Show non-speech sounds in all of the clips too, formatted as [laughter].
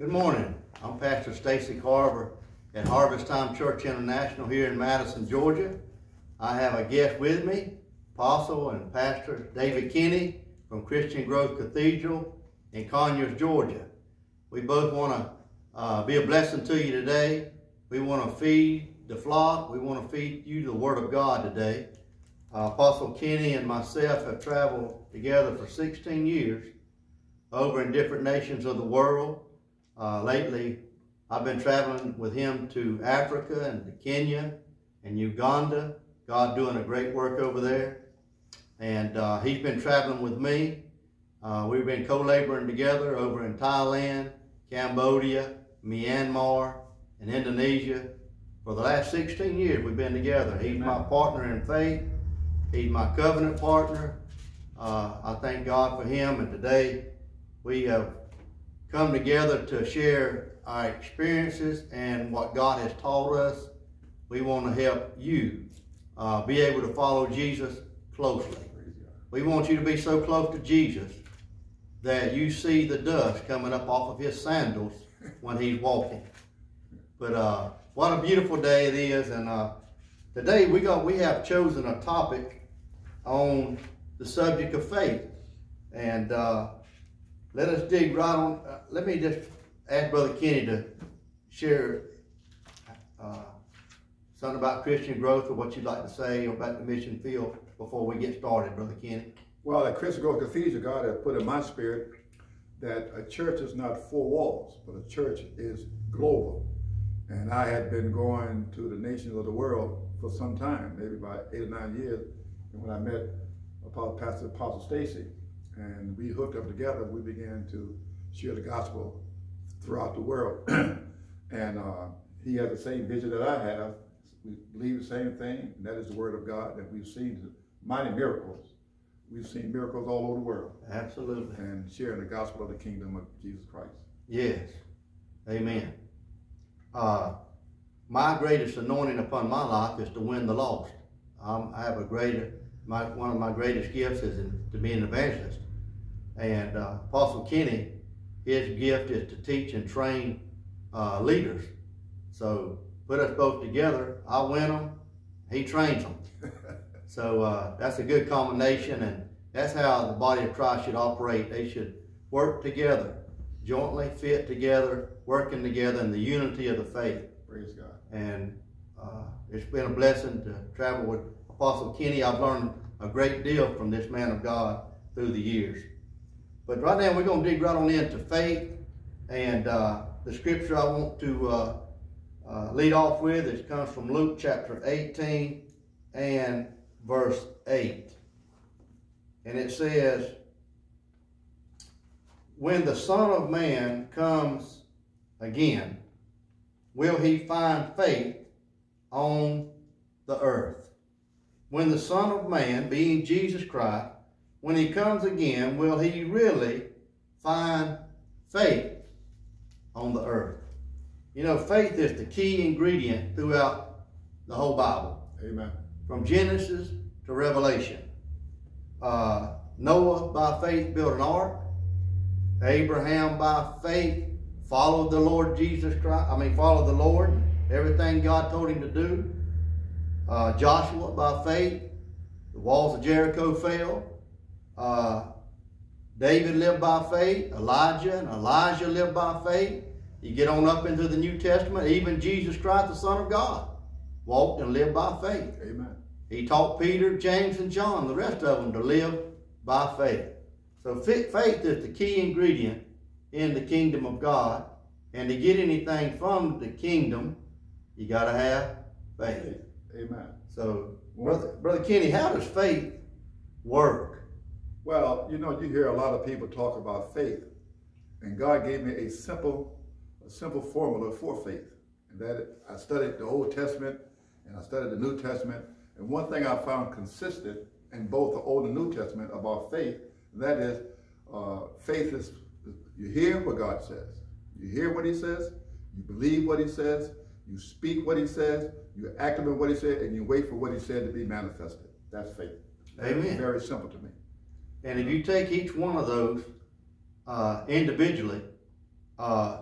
Good morning. I'm Pastor Stacy Carver at Harvest Time Church International here in Madison, Georgia. I have a guest with me, Apostle and Pastor David Kinney from Christian Growth Cathedral in Conyers, Georgia. We both want to uh, be a blessing to you today. We want to feed the flock. We want to feed you the Word of God today. Uh, Apostle Kinney and myself have traveled together for 16 years over in different nations of the world. Uh, lately, I've been traveling with him to Africa and to Kenya and Uganda. God doing a great work over there. And uh, he's been traveling with me. Uh, we've been co-laboring together over in Thailand, Cambodia, Myanmar, and Indonesia. For the last 16 years, we've been together. He's my partner in faith. He's my covenant partner. Uh, I thank God for him. And today, we have come together to share our experiences and what God has taught us. We want to help you uh, be able to follow Jesus closely. We want you to be so close to Jesus that you see the dust coming up off of his sandals when he's walking. But uh, what a beautiful day it is, and uh, today we got we have chosen a topic on the subject of faith, and uh, let us dig right on. Uh, let me just ask Brother Kenny to share uh, something about Christian growth or what you'd like to say about the mission field before we get started, Brother Kenny. Well, at Christian Growth Cathedral, God has put in my spirit that a church is not four walls, but a church is global. And I had been going to the nations of the world for some time, maybe about eight or nine years. And when I met Pastor Apostle Stacy, and we hooked up together, we began to share the gospel throughout the world. [clears throat] and uh, he had the same vision that I have. We believe the same thing, and that is the word of God, that we've seen mighty miracles. We've seen miracles all over the world. Absolutely. And sharing the gospel of the kingdom of Jesus Christ. Yes. Amen. Uh, my greatest anointing upon my life is to win the lost. Um, I have a greater, my, one of my greatest gifts is in, to be an evangelist. And uh, Apostle Kenny, his gift is to teach and train uh, leaders. So put us both together. I win them, he trains them. [laughs] so uh, that's a good combination, and that's how the body of Christ should operate. They should work together, jointly fit together, working together in the unity of the faith. Praise God. And uh, it's been a blessing to travel with Apostle Kenny. I've learned a great deal from this man of God through the years. But right now we're going to dig right on into faith. And uh, the scripture I want to uh, uh, lead off with is comes from Luke chapter 18 and verse 8. And it says, When the Son of Man comes again, will he find faith on the earth? When the Son of Man, being Jesus Christ, when he comes again, will he really find faith on the earth? You know, faith is the key ingredient throughout the whole Bible. Amen. From Genesis to Revelation. Uh, Noah, by faith, built an ark. Abraham, by faith, followed the Lord Jesus Christ. I mean, followed the Lord, everything God told him to do. Uh, Joshua, by faith, the walls of Jericho fell. Uh, David lived by faith. Elijah and Elisha lived by faith. You get on up into the New Testament, even Jesus Christ, the Son of God, walked and lived by faith. Amen. He taught Peter, James, and John, the rest of them, to live by faith. So faith is the key ingredient in the kingdom of God. And to get anything from the kingdom, you got to have faith. Amen. So, Brother, Brother Kenny, how does faith work? Well, you know, you hear a lot of people talk about faith. And God gave me a simple, a simple formula for faith. And that I studied the Old Testament and I studied the New Testament. And one thing I found consistent in both the Old and New Testament about faith, that is, uh, faith is you hear what God says. You hear what he says, you believe what he says, you speak what he says, you act on what he said, and you wait for what he said to be manifested. That's faith. Amen. Very simple to me. And if you take each one of those uh, individually, uh,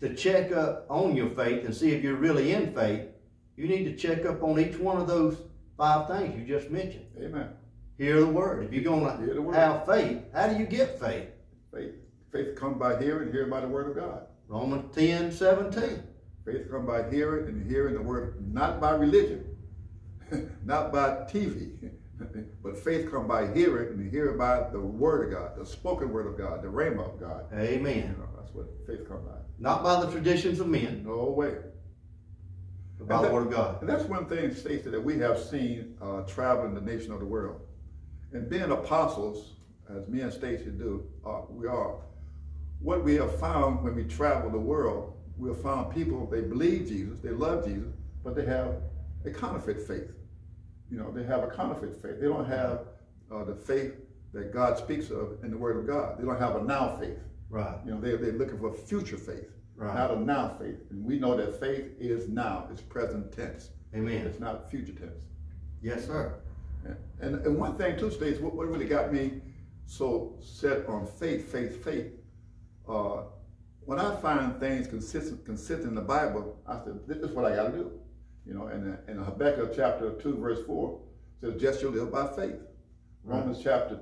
to check up on your faith and see if you're really in faith, you need to check up on each one of those five things you just mentioned. Amen. Hear the word. If you're going to have faith, how do you get faith? Faith. Faith come by hearing, hearing by the word of God. Romans 10, 17. Faith come by hearing and hearing the word, not by religion, [laughs] not by TV, [laughs] but faith come by hearing and hearing by the word of God, the spoken word of God, the rhema of God. You Amen. know, that's what faith come by. Not by the traditions of men, No way. but by the that- word of God. And that's one thing, Stacy, that we have seen uh, traveling the nation of the world. And being apostles, as me and Stacy do, uh, we are, what we have found when we travel the world, we have found people, they believe Jesus, they love Jesus, but they have a counterfeit faith. You know, they have a counterfeit faith. They don't have uh, the faith that God speaks of in the Word of God. They don't have a now faith. Right. You know, they, they're looking for future faith, Right. not a now faith. And we know that faith is now, it's present tense. Amen. It's not future tense. Yes, sir. And, and one thing too, States, what, what really got me so set on faith, faith, faith, uh, when I find things consistent, consistent in the Bible, I said, this is what I got to do. You know, and in Habakkuk chapter 2, verse 4, says, just shall live by faith. Right. Romans chapter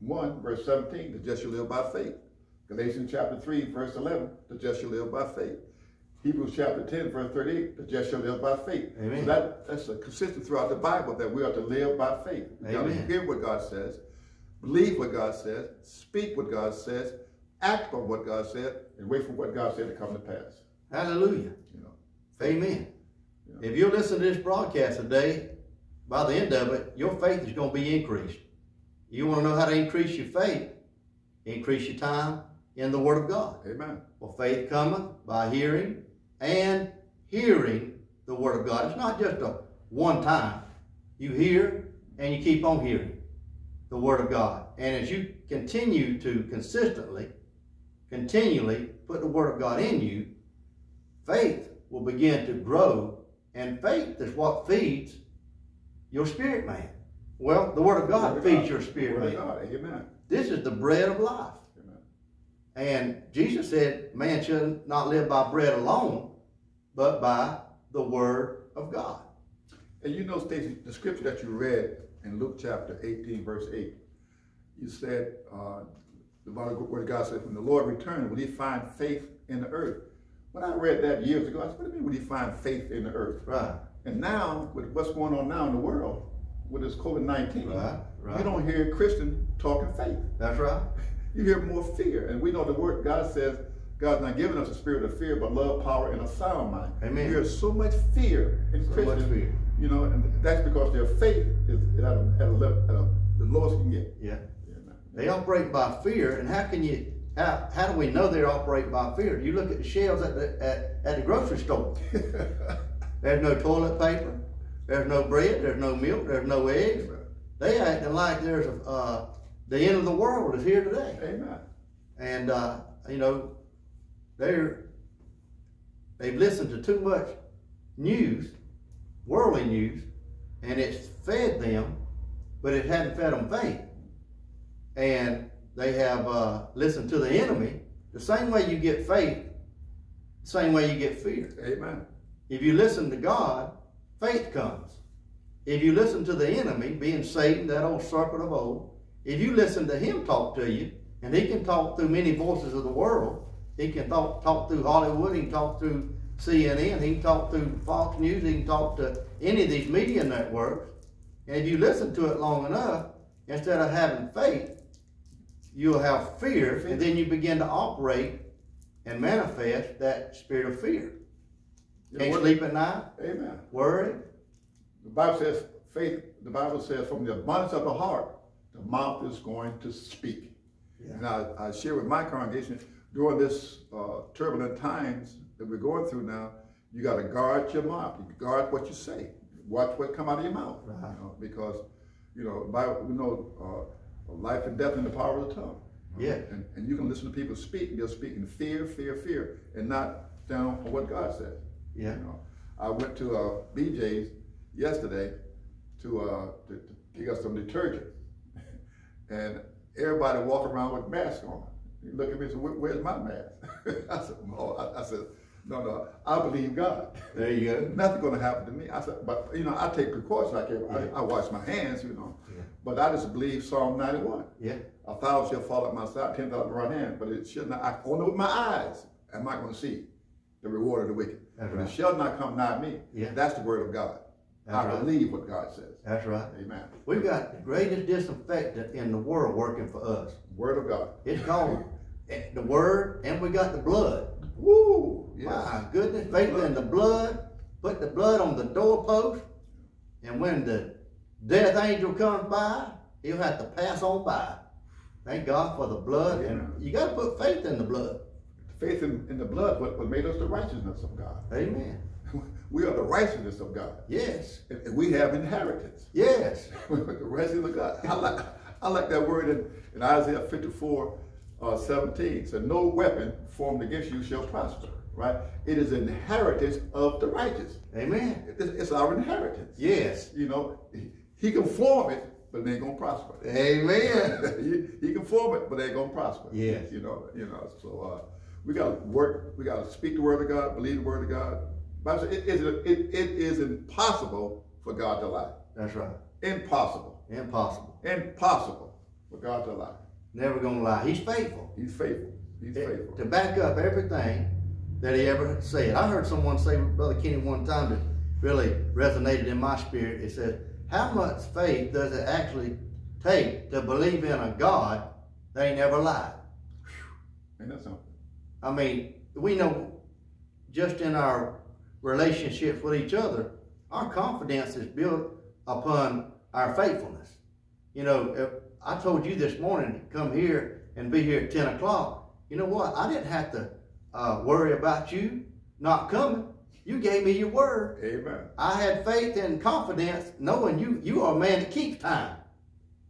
1, verse 17, the just shall live by faith. Galatians chapter 3, verse 11, the just shall live by faith. Hebrews chapter 10, verse 38, the just shall live by faith. Amen. So that, that's a consistent throughout the Bible that we are to live by faith. We got to Amen. hear what God says, believe what God says, speak what God says, act on what God said, and wait for what God said to come to pass. Hallelujah. You know, Amen. If you listen to this broadcast today, by the end of it, your faith is going to be increased. You want to know how to increase your faith? Increase your time in the Word of God. Amen. Well, faith cometh by hearing, and hearing the Word of God. It's not just a one time. You hear and you keep on hearing the Word of God. And as you continue to consistently, continually put the Word of God in you, faith will begin to grow. And faith is what feeds your spirit man. Well, the Word of God Word of feeds God. your spirit Word of man. God. Amen. This is the bread of life. Amen. And Jesus said, man should not live by bread alone, but by the word of God. And you know, Stacy, the scripture that you read in Luke chapter 18, verse 8, you said, uh, the Bible where God said, when the Lord returned, will he find faith in the earth? When I read that years ago, I said, what do you mean, will he find faith in the earth? Right. And now, with what's going on now in the world, with this COVID-19, Right, right. you don't hear Christian talking faith. That's right. [laughs] You hear more fear. And we know the word God says, God's not giving us a spirit of fear, but love, power, and a sound mind. Amen. You hear so much fear in So much fear. You know, and that's because their faith is at a, at a level, at a, the lowest you can get. Yeah. Yeah. They operate by fear. And how can you, how, how do we know they're operating by fear? You look at the shelves at the, at, at the grocery store. [laughs] There's no toilet paper. There's no bread. There's no milk. There's no eggs. They acting like there's a, uh, the end of the world is here today. Amen. and uh, you know they're they've listened to too much news, worldly news, and it's fed them, but it hadn't fed them faith. And they have uh, listened to the enemy the same way you get faith, the same way you get fear. Amen. If you listen to God, faith comes. If you listen to the enemy, being Satan, that old serpent of old, if you listen to him talk to you, and he can talk through many voices of the world, he can talk, talk through Hollywood, he can talk through CNN, he can talk through Fox News, he can talk to any of these media networks. And if you listen to it long enough, instead of having faith, you'll have fear, and then you begin to operate and manifest that spirit of fear. Can't sleep at night, Amen. worry. The Bible says faith, the Bible says from the abundance of the heart, the mouth is going to speak. Yeah. And I, I share with my congregation during this uh, turbulent times that we're going through now, you got to guard your mouth. You guard what you say. Watch what come out of your mouth. Right. You know, because, you know, Bible, we know uh, life and death in the power of the tongue. Yeah. And, and you can listen to people speak, and they're speaking fear, fear, fear, and not down on what God says. Yeah. You know, I went to uh, BJ's yesterday to, uh, to, to pick up some detergent, [laughs] and everybody walking around with masks on. He looked at me and said, where's my mask? [laughs] I said, oh, I, I said, no, no, I believe God. There you go. [laughs] Nothing gonna happen to me. I said, but you know, I take precautions. I can, I, I wash my hands, you know. But I just believe Psalm 91. Yeah. A thousand shall fall at my side, ten thousand right hand, but it should not. I only with my eyes am I going to see the reward of the wicked. That's but right. it shall not come nigh me. Yeah. That's the word of God. That's I right. believe what God says. That's right. Amen. We've got the greatest disinfectant in the world working for us. Word of God. It's called eh, the Word, and we got the blood. Woo! Yes. My goodness, faith in the blood. Put the blood on the doorpost, and when the death angel comes by, he'll have to pass on by. Thank God for the blood, and you got to put faith in the blood. Faith in, in the blood, what, what made us the righteousness of God. Amen. [laughs] We are the righteousness of God. Yes. And we have inheritance. Yes. [laughs] the righteousness of God. I like, I like that word in, in Isaiah 54, uh, 17. It said, no weapon formed against you shall prosper. Right? It is inheritance of the righteous. Amen. It's, it's our inheritance. Yes. You know, he, can form it, but they ain't gonna prosper. Amen. [laughs] he, he can form it, but they ain't gonna prosper. Yes. You know, you know. So uh, we gotta work. We gotta speak the word of God, believe the word of God. Bible it is it, it is impossible for God to lie. That's right. Impossible. Impossible. Impossible for God to lie. Never gonna lie. He's faithful. He's faithful. He's faithful. to back up everything that he ever said. I heard someone say, Brother Kenny, one time that really resonated in my spirit. It said, How much faith does it actually take to believe in a God that ain't never lied? Ain't that something? I mean, we know just in our relationships with each other, our confidence is built upon our faithfulness. You know, if I told you this morning to come here and be here at 10 o'clock. You know what? I didn't have to uh, worry about you not coming. You gave me your word. Amen. I had faith and confidence knowing you, you are a man that keeps time,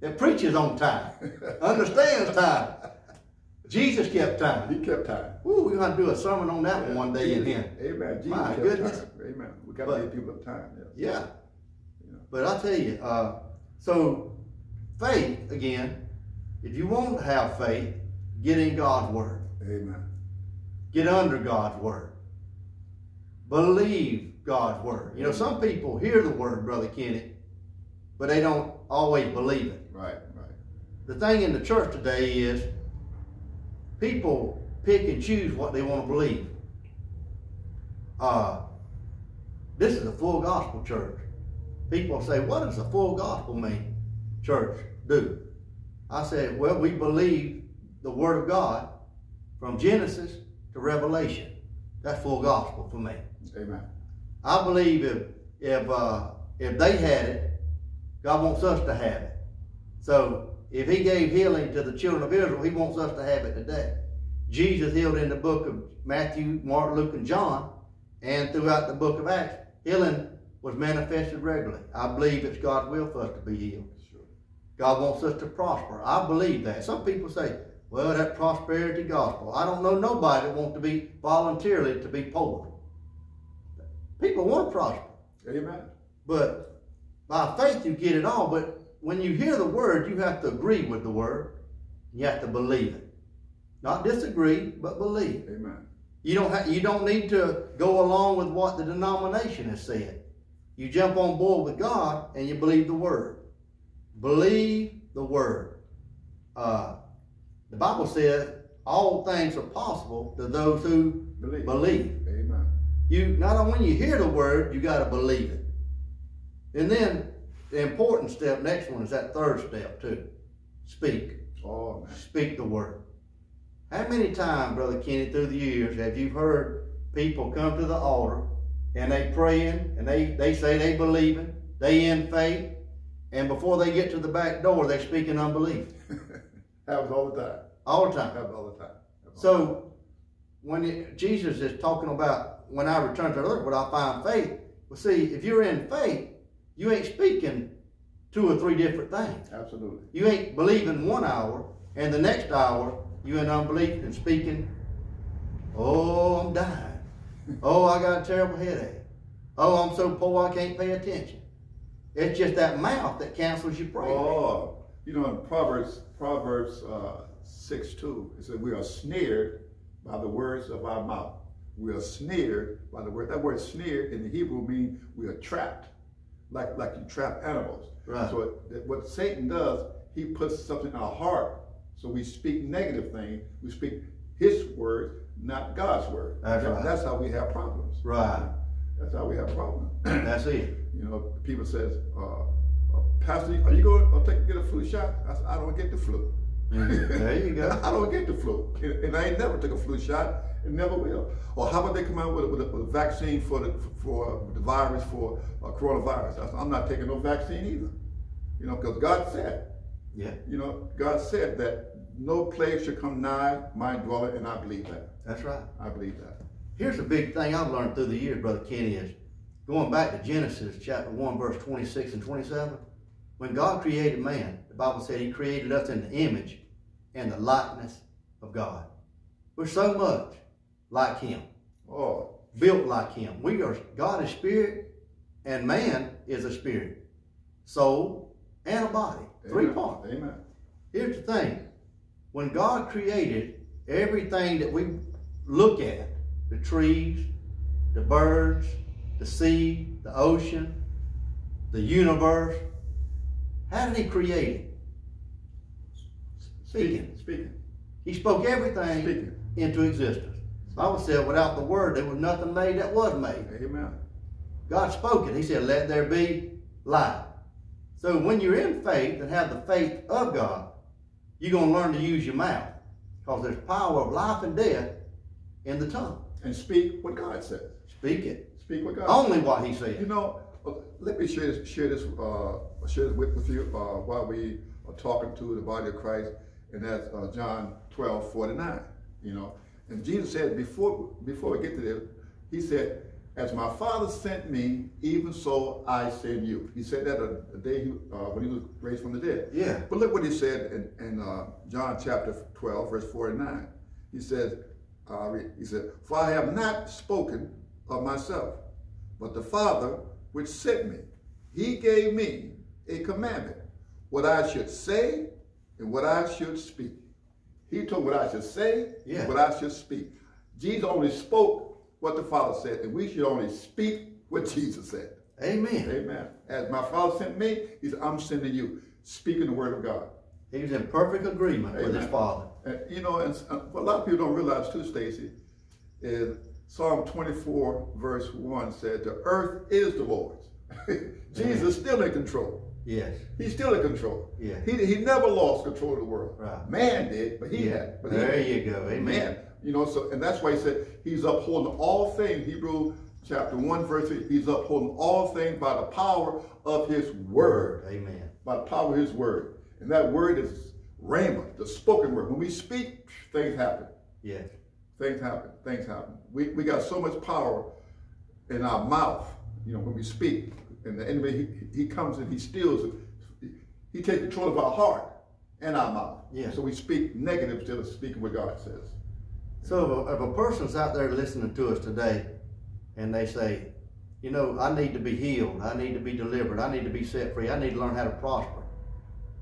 that preaches on time, [laughs] understands time. Jesus kept time. He kept time. Ooh, we're gonna do a sermon on that one one day in here. Amen. Jesus My goodness. time. Amen. We gotta But- give people time. Yes. Yeah. Yeah. But I tell you, uh, so faith again. If you want to have faith, get in God's word. Amen. Get under God's word. Believe God's word. You know, some people hear the word, Brother Kenny, but they don't always believe it. Right. Right. The thing in the church today is people pick and choose what they want to believe. Uh, this is a full gospel church. People say, what does a full gospel mean? Church, do. I said, well, we believe the word of God from Genesis to Revelation. That's full gospel for me. Amen. I believe if if uh, if they had it, God wants us to have it. So if He gave healing to the children of Israel, He wants us to have it today. Jesus healed in the book of Matthew, Mark, Luke, and John, and throughout the book of Acts, healing was manifested regularly. I believe it's God's will for us to be healed. Sure. God wants us to prosper. I believe that. Some people say, well, that prosperity gospel. I don't know nobody that wants to be voluntarily to be poor. People want to prosper. Amen. But by faith you get it all. But when you hear the word, you have to agree with the word. You have to believe it. Not disagree, but believe. Amen. You don't have, you don't need to go along with what the denomination has said. You jump on board with God and you believe the word. Believe the word. Uh, the Bible says all things are possible to those who Believe. believe. You not only when you hear the word, you got to believe it. And then the important step, next one is that third step too. Speak. Oh man. Speak the word. How many times, Brother Kenny, through the years have you heard people come to the altar and they praying and they, they say they believing, they in faith, and before they get to the back door, they speak in unbelief [laughs] Happens all the time. all the time. Happens all the time. All So when it, Jesus is talking about when I return to earth, would I find faith? Well, see, if you're in faith, you ain't speaking two or three different things. Absolutely. You ain't believing one hour, and the next hour you in unbelief and speaking. Oh, I'm dying. Oh, I got a terrible headache. Oh, I'm so poor I can't pay attention. It's just that mouth that cancels your prayer. Oh, you know, in Proverbs, Proverbs uh, 6 2. It says, We are snared by the words of our mouth. We are snared by the word. That word snared in the Hebrew means we are trapped, like, like you trap animals. Right. So it, what Satan does, he puts something in our heart. So we speak negative things. We speak his words, not God's word. That's right. That's how we have problems. Right. That's how we have problems. [clears throat] That's it. You know, people says, uh, uh, Pastor, are you going to take get a flu shot? I said, I don't get the flu. Mhm. There you go. [laughs] I don't get the flu, and, and I ain't never took a flu shot, and never will. Or how about they come out with a, with a, with a vaccine for the for the virus for uh, coronavirus? I said, I'm not taking no vaccine either. You know, because God said, Yeah. you know, God said that no plague should come nigh my dwelling, and I believe that. That's right. I believe that. Here's a big thing I've learned through the years, Brother Kenny, is going back to Genesis chapter 1, verse 26 and 27. When God created man, the Bible said he created us in the image and the likeness of God. We're so much like him, Oh, built like him. We are God is spirit, and man is a spirit, soul, and a body. Three parts. Amen. Here's the thing. When God created everything that we look at, the trees, the birds, the sea, the ocean, the universe, how did he create it? Speaking. Speaking. He spoke everything Speaking. into existence. The Bible said without the word there was nothing made that was made. Amen. God spoke it. He said, let there be light. So when you're in faith and have the faith of God, you're going to learn to use your mouth. Because there's power of life and death in the tongue. And speak what God says. Speak it. Speak what God Only what he says. You know, uh, let me share this, share this, uh, share this with, with you uh, while we are talking to the body of Christ, and that's uh, John 12, 49. You know, and Jesus said before before we get to this, he said, "As my Father sent me, even so I send you." He said that a, a day he, uh, when he was raised from the dead. Yeah. But look what he said in, in uh, John chapter 12, verse 49. He says, uh, he said, For I have not spoken of myself, but the Father which sent me, he gave me a commandment, what I should say and what I should speak. He told what I should say Yeah. and what I should speak. Jesus only spoke what the Father said, and we should only speak what Jesus said. Amen. Amen. As my Father sent me, he said, I'm sending you, speaking the word of God. He was in perfect agreement with his father. And you know, and uh, a lot of people don't realize too, Stacy, is Psalm 24, verse 1 said, The earth is the Lord's. [laughs] Jesus is still in control. Yes. He's still in control. Yeah. He, he never lost control of the world. Right. Man did, but he Yeah. had. But he There you go. Amen. Man, you know, so and that's why he said he's upholding all things. Hebrew chapter 1, verse 3, he's upholding all things by the power of his word. Amen. By the power of his word. And that word is rhema, the spoken word. When we speak, things happen. Yes. Things happen. Things happen. We, we got so much power in our mouth, you know, when we speak. And the enemy, he, he comes and he steals it. He takes control of our heart and our mouth. Yeah. So we speak negative instead of speaking what God says. So if a, if a person's out there listening to us today and they say, you know, I need to be healed, I need to be delivered, I need to be set free, I need to learn how to prosper,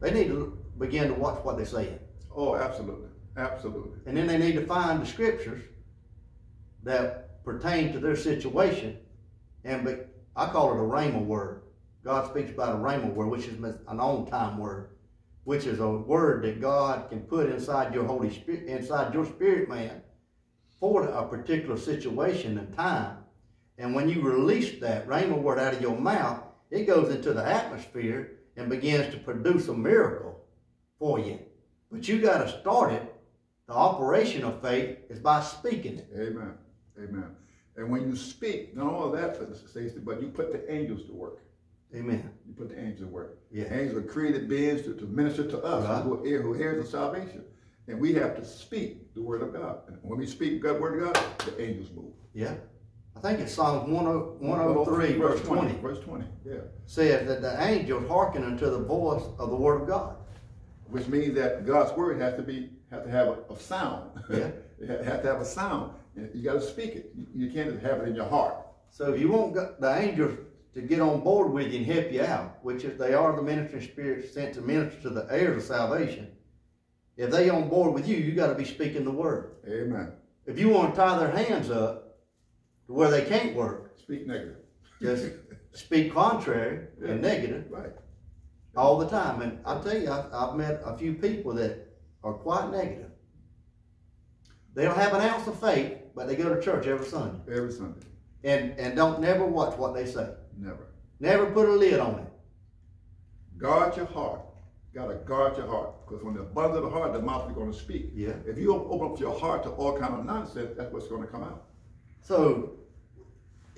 they need to begin to watch what they're saying. Oh, absolutely. Absolutely. And then they need to find the scriptures that pertain to their situation. And be, I call it a rhema word. God speaks about a rhema word, which is an on time word, which is a word that God can put inside your Holy Spirit, inside your spirit man for a particular situation and time. And when you release that rhema word out of your mouth, it goes into the atmosphere and begins to produce a miracle for you. But you got to start it. The operation of faith is by speaking it. Amen. Amen. And when you speak, not only that, Stacy, but you put the angels to work. Amen. You put the angels to work. Yeah. Angels are created beings to, to minister to us Right. who, are heir- who heirs of salvation. And we have to speak the word of God. And when we speak the word of God, the angels move. Yeah. I think it's Psalms 10 103, verse 20, Verse 20, yeah. says that the angels hearken unto the voice of the word of God. Which means that God's word has to be have to have a, a sound. Yeah. [laughs] it has to have a sound. You got to speak it. You, can't have it in your heart. So if you want the angels to get on board with you and help you out, which if they are the ministering spirits sent to minister to the heirs of salvation, if they on board with you, you got to be speaking the word. Amen. If you want to tie their hands up to where they can't work, Speak negative. just [laughs] speak contrary and negative Right. all the time. And I tell you, I've, I've met a few people that are quite negative. They don't have an ounce of faith, but they go to church every Sunday Every Sunday. and and don't never watch what they say. Never. Never put a lid on it. Guard your heart. Gotta guard your heart. Because when the abundance of the heart, the mouth is gonna speak. Yeah. If you open up your heart to all kind of nonsense, that's what's gonna come out. So,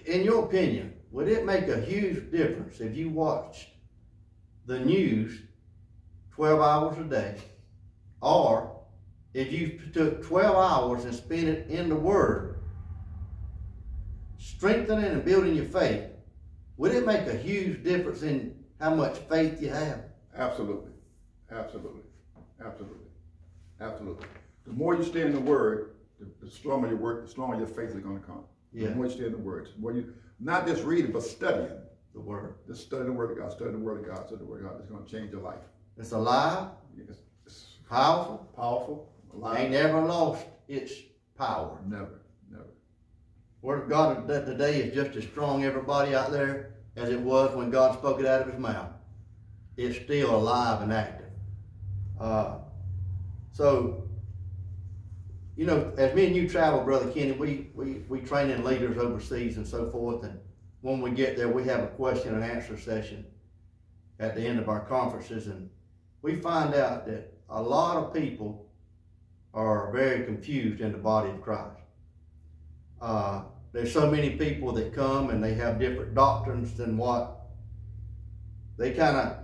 in your opinion, would it make a huge difference if you watched the news 12 hours a day, or if you took 12 hours and spent it in the Word, strengthening and building your faith? Would it make a huge difference in how much faith you have? Absolutely. Absolutely. Absolutely. Absolutely. The more you stay in the word, the, stronger your word, the stronger your faith is gonna come. Yeah. The more you stay in the word. The more you not just reading, but studying. The Word. Just study the word of God, study the word of God, study the word of God. It's gonna change your life. It's alive, It's, it's powerful, powerful, alive. ain't never lost its power. Never, never. Word of God that today is just as strong, everybody out there, as it was when God spoke it out of his mouth. It's still alive and active. Uh, so, you know, as me and you travel, Brother Kenny, we, we, we train in leaders overseas and so forth. And when we get there, we have a question and answer session at the end of our conferences. And we find out that a lot of people are very confused in the body of Christ. Uh, there's so many people that come and they have different doctrines than what they kind of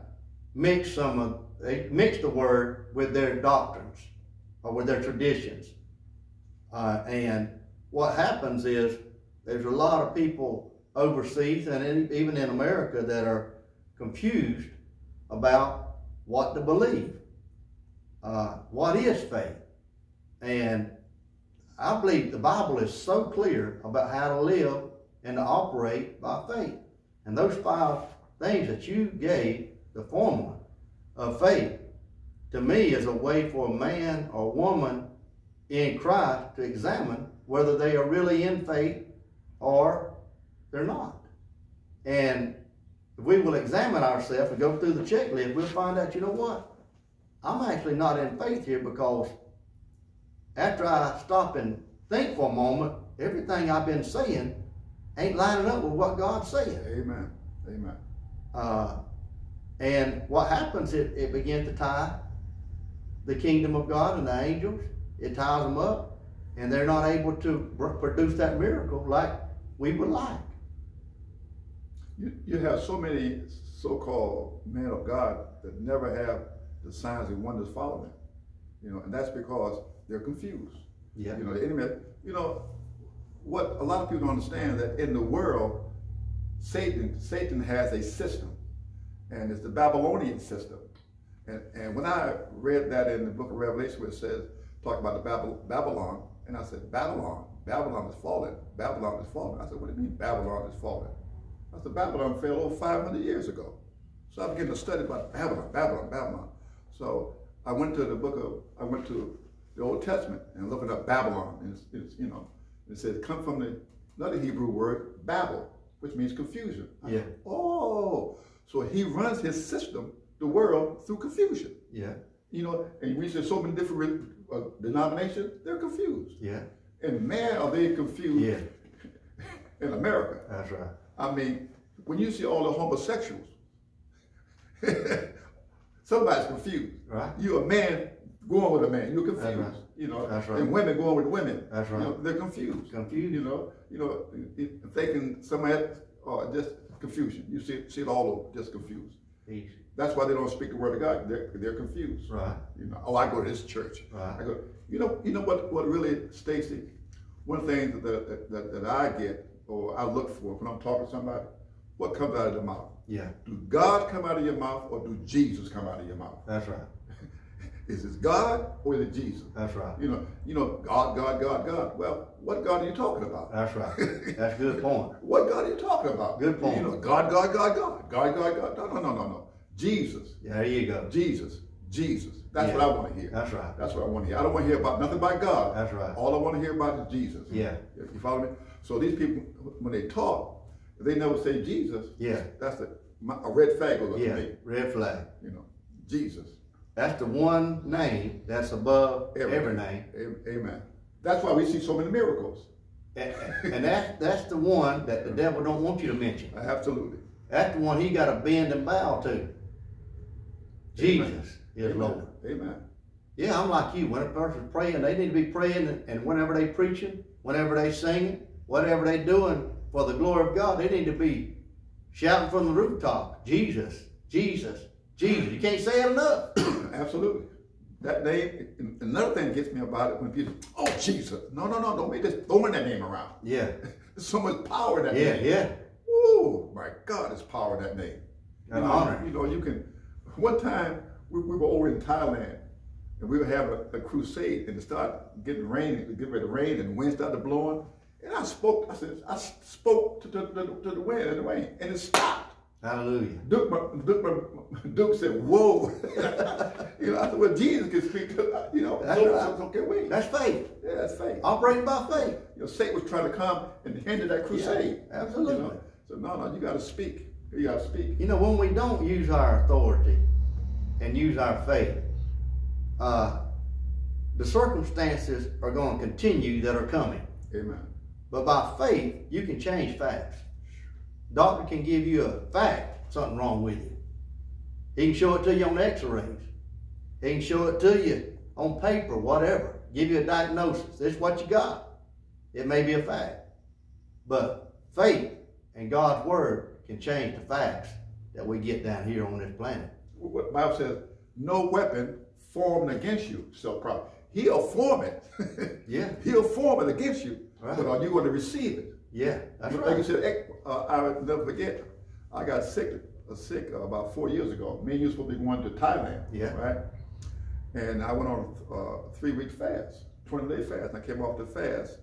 mix some of they mix the word with their doctrines or with their traditions. Uh, and what happens is there's a lot of people overseas and in, even in america that are confused about what to believe. Uh, what is faith and I believe the Bible is so clear about how to live and to operate by faith. And those five things that you gave, the formula of faith, to me is a way for a man or woman in Christ to examine whether they are really in faith or they're not. And if we will examine ourselves and go through the checklist, we'll find out, you know what? I'm actually not in faith here because after I stop and think for a moment, everything I've been saying ain't lining up with what God's saying. Amen. Amen. Uh, and what happens, it, it begins to tie the kingdom of God and the angels. It ties them up, and they're not able to produce that miracle like we would like. You, you have so many so-called men of God that never have the signs and wonders following them. You know, and that's because they're confused. Yeah. You know, the enemy, you know, what a lot of people don't understand that in the world, Satan, Satan has a system, and it's the Babylonian system. And, and when I read that in the book of Revelation where it says, talk about the Babel, Babylon, and I said, Babylon, Babylon is fallen, Babylon is fallen. I said, what do you mean Babylon is fallen? I said, Babylon fell over 500 years ago. So I began to study about Babylon, Babylon, Babylon. So I went to the book of, I went to the Old Testament and looking up Babylon. And it's, it's, you know, it says come from the another Hebrew word, Babel, which means confusion. Yeah. oh, so he runs his system, the world, through confusion. Yeah. You know, and we see so many different uh, denominations, they're confused. Yeah. And man, are they confused Yeah. [laughs] in America. That's right. I mean, when you see all the homosexuals, [laughs] somebody's confused. Right. You're a man going with a man. You're confused. Right. You know, That's right. and women going with women. That's You know, they're confused. Confused. You know, you know, if they can somebody or uh, just confusion. You see, see it all over, just confused. Easy. That's why they don't speak the word of God. They're, they're confused. Right. You know, oh, I go to this church. Right. I go. You know, you know what? What really, Stacy? One thing that, that that that I get or I look for when I'm talking to somebody, what comes out of the mouth? Yeah. Do God come out of your mouth or do Jesus come out of your mouth? That's right. Is it God or is it Jesus? That's right. You know, you know, God, God, God, God. Well, what God are you talking about? That's right. That's a good [laughs] point. What God are you talking about? Good point. You know, God, God, God, God, God, God, God. No, no, no, no, no. Jesus, Yeah, there you go. Jesus, Jesus. That's Yeah. what I want to hear. That's right. That's what I want to hear. I don't want to hear about nothing about God. That's right. All I want to hear about is Jesus. Yeah. You follow me? So these people, when they talk, they never say Jesus. Yeah. That's a, a red flag over Yeah. me. Red flag. You know, Jesus. That's the one name that's above every, Every name. Amen. That's why we see so many miracles. And, and that, that's the one that the devil don't want you to mention. Absolutely. That's the one he got to bend and bow to. Jesus Amen. is Amen. Lord. Amen. Yeah, I'm like you. When a person's praying, they need to be praying, and- and whenever they're preaching, whenever they're singing, whatever they're doing for the glory of God, they need to be shouting from the rooftop, Jesus, Jesus, Jesus. You can't say it enough. Absolutely. That name, another thing gets me about it when people, oh, Jesus. No, no, no, don't be just throwing that name around. Yeah, There's [laughs] so much power in that yeah, name. yeah. yeah. Oh, my God, there's power in that name. You know, honor. you know, you can, one time, we, we were over in Thailand, and we were having a, a crusade, and it started getting rain, it getting ready to rain, and the wind started blowing, and I spoke, I said, I spoke to, to, to, to the wind and the rain, and it stopped. Hallelujah. Duke, Duke, [laughs] Duke said, whoa. [laughs] you know, I said, well, Jesus can speak to, you know, That's so, right. so, so can we. That's faith. yeah, that's faith. Operating by faith. You know, Satan was trying to come and hinder that crusade. Yeah, absolutely. You know? So no, no, you got to speak. You got to speak. You know, when we don't use our authority and use our faith, uh, the circumstances are going to continue that are coming. Amen. But by faith, you can change facts. Doctor can give you a fact, something wrong with you. He can show it to you on x-rays. He can show it to you on paper, whatever. Give you a diagnosis. This is what you got. It may be a fact. But faith and God's word can change the facts that we get down here on this planet. What the Bible says, no weapon formed against you shall prosper. He'll form it. [laughs] Yeah. He'll form it against you. Right. But are you going to receive it? Yeah, that's Like you right. said, uh, I will never forget. I got sick, uh, sick uh, about four years ago. Me and you supposed to be going to Thailand. Yeah. Right. And I went on a uh, three week fast, twenty day fast. I came off the fast,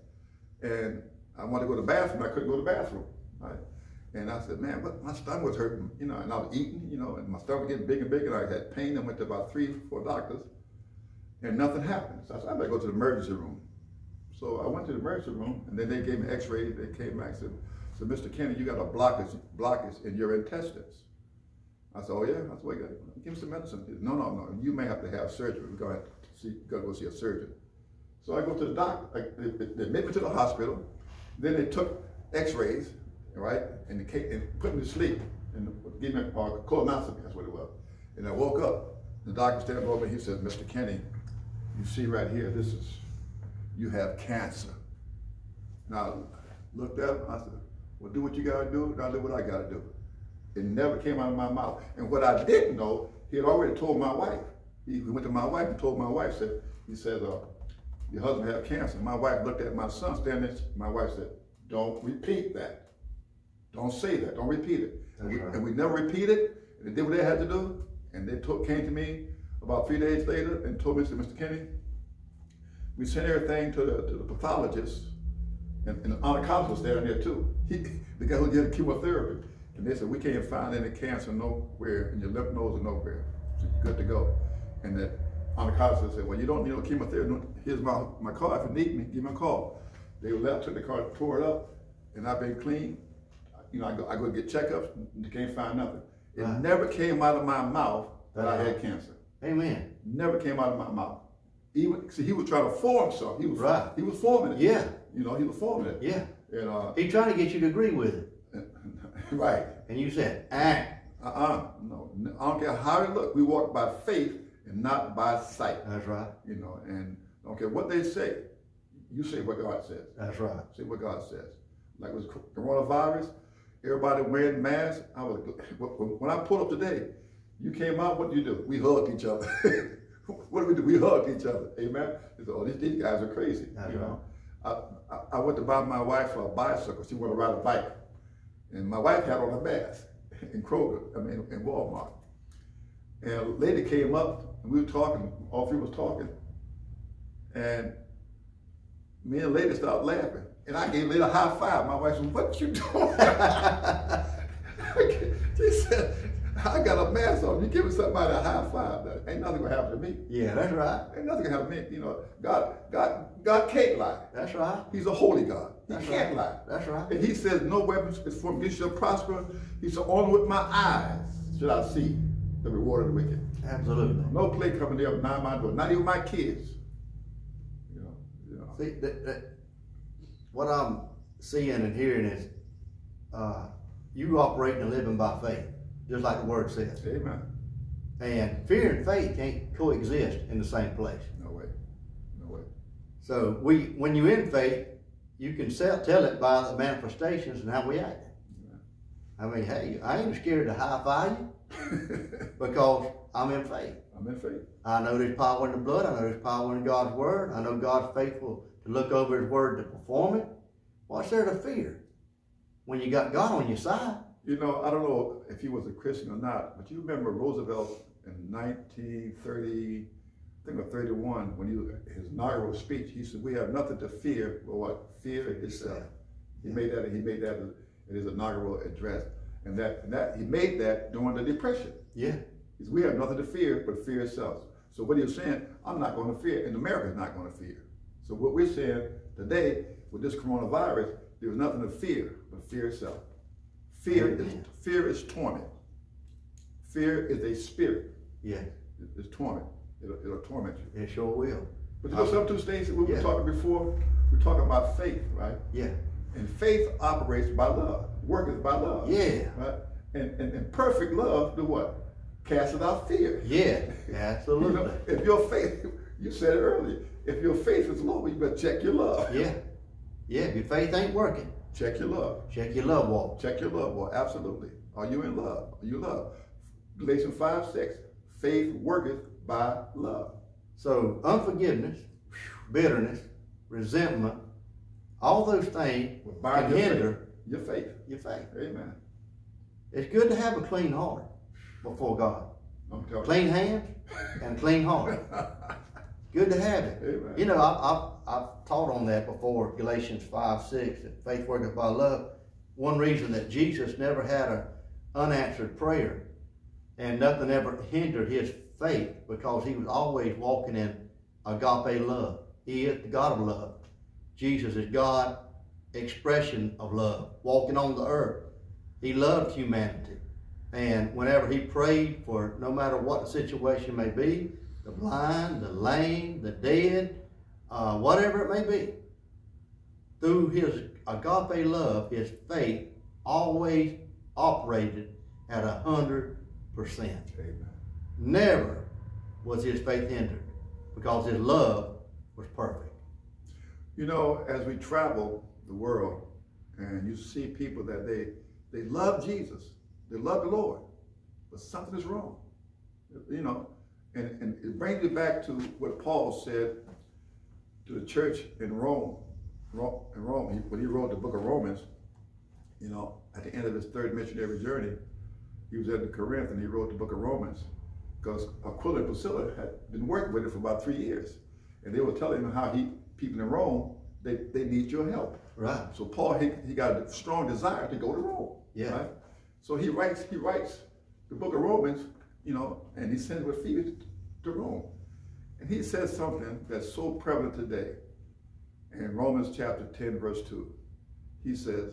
and I wanted to go to the bathroom. I couldn't go to the bathroom. Right. And I said, man, but my stomach was hurting, you know, and I was eating, you know, and my stomach was getting bigger and bigger. And I had pain. I went to about three, four doctors, and nothing happened. So I said, I better go to the emergency room. So I went to the emergency room, and then they gave me X-ray. They came back and said, "So, Mr. Kenny, you got a blockage, blockage in your intestines." I said, "Oh yeah." I said, "Wait, give me some medicine." Said, no, no, no. You may have to have surgery. We're going to see, got to go see a surgeon. So I go to the doctor. I, they, they admit me to the hospital. Then they took X-rays, right, and, they and put me to sleep and gave me a colonoscopy. That's what it was. And I woke up. The doctor standing over me. He said, "Mr. Kenny, you see right here. This is." You have cancer. Now, I looked up, I said, well, do what you gotta do, and I'll do what I gotta do. It never came out of my mouth. And what I didn't know, he had already told my wife. He went to my wife and told my wife, said, he said, uh, your husband had cancer. My wife looked at my son standing there, my wife said, don't repeat that. Don't say that, don't repeat it. And we, right. and we never repeated, and they did what they had to do, and they took, came to me about three days later and told me, said, Mr. Kenny, we sent everything to the, to the pathologist, and, and the oncologist was there there too. [laughs] He, the guy who did the chemotherapy. And they said, we can't find any cancer nowhere in your lymph nodes or nowhere. So you're good to go. And the oncologist said, well, you don't need no chemotherapy. Here's my, my card. If you need me, give me a call. They left, took the card, tore it up, and I've been clean. You know, I go, I go get checkups, and they can't find nothing. It Right. never came out of my mouth that I had cancer. Amen. Never came out of my mouth. Even see, he was trying to form something. He was Right. he was forming it. Yeah, You know, he was forming it. yeah. And uh, He trying to get you to agree with it. [laughs] right. And you said, ah, Uh-uh. No. I don't care how it look. We walk by faith and not by sight. that's right. You know, and I don't care what they say. You say what God says. That's right. Say what God says. Like with coronavirus, everybody wearing masks. I was [laughs] when I pulled up today, you came out. What do you do? We hugged each other. [laughs] [laughs] what do we do? We hug each other. Amen. Said, oh, these, these guys are crazy. You know. I, I, I went to buy my wife a bicycle. She wanted to ride a bike, and my wife had on a mask [laughs] in Kroger. I mean, in Walmart. And a lady came up, and we were talking. All three was talking, and me and the lady started laughing. And I gave lady a high five. My wife said, what you doing? [laughs] she said, [laughs] I got a mask on. You giving somebody a high five. That ain't nothing gonna happen to me. Yeah, that's right. Ain't nothing gonna happen to me. You know, God, God, God can't lie. That's right. He's a holy God. He That's can't right. lie. That's right. And he says, no weapons is formed against you shall prosper. He said, only with my eyes should I see the reward of the wicked. Absolutely. No plague coming near nigh my door, not even my kids. You know, you know. See, that, that, what I'm seeing and hearing is uh, you operating and living by faith, just like the word says. Amen. And fear and faith can't coexist in the same place. No way. No way. So we, when you're in faith, you can sell, tell it by the manifestations and how we act. I mean, hey, I ain't scared to high five you [laughs] because I'm in faith. I'm in faith. I know there's power in the blood. I know there's power in God's word. I know God's faithful to look over His word to perform it. What's there to fear when you got God on your side? You know, I don't know if he was a Christian or not, but you remember Roosevelt in 1930, I think or 31, when he his inaugural speech, he said, "We have nothing to fear, but what fear itself." He made that. He made that in his inaugural address, and that and that he made that during the Depression. Yeah, He said, we have nothing to fear but fear itself. So what he was saying, I'm not going to fear, and America's not going to fear. So what we're saying today with this coronavirus, there's nothing to fear but fear itself. Fear is fear is torment. Fear is a spirit. yeah, It- It's torment. It'll, it'll torment you. it sure will. But you know something, Stacy, we were Yeah. talking before, we're talking about faith, right? Yeah, And faith operates by love, worketh by love. Yeah. Right? And, and, and perfect love do what? Casteth out fear. yeah, [laughs] You absolutely. know, if your faith, you said it earlier, if your faith is low, you better check your love. Yeah, yeah. If your faith ain't working, Check your love. check your love walk. Check your love. Well, absolutely. Are you in love? Are you love? Galatians 5 6. Faith worketh by love. So unforgiveness, bitterness, resentment, all those things Will bind can your hinder faith. Your faith. your faith. Amen. It's good to have a clean heart before God. Clean hands and clean heart. [laughs] Good to have it. Amen. You know, I, I've, I've taught on that before, Galatians 5, 6, that faith worketh by love. One reason that Jesus never had an unanswered prayer and nothing ever hindered his faith because he was always walking in agape love. He is the God of love. Jesus is God expression of love, walking on the earth. He loved humanity. And whenever he prayed for no matter what the situation may be, the blind, the lame, the dead, uh, whatever it may be, through his agape love, his faith always operated at a hundred percent. Amen. Never was his faith hindered because his love was perfect. You know, as we travel the world and you see people that they they love Jesus, they love the Lord, but something is wrong. You know, and, and it brings you back to what Paul said to the church in Rome. Rome in Rome, when he wrote the book of Romans, you know, at the end of his third missionary journey, he was at Corinth and he wrote the book of Romans because Aquila and Priscilla had been working with him for about three years. And they were telling him how he, people in Rome, they, they need your help. Right. So Paul, he, he got a strong desire to go to Rome. Yeah. Right? So he writes, he writes the book of Romans, you know, and he sent with Phoebe to Rome. And he says something that's so prevalent today. In Romans chapter 10, verse 2, he says,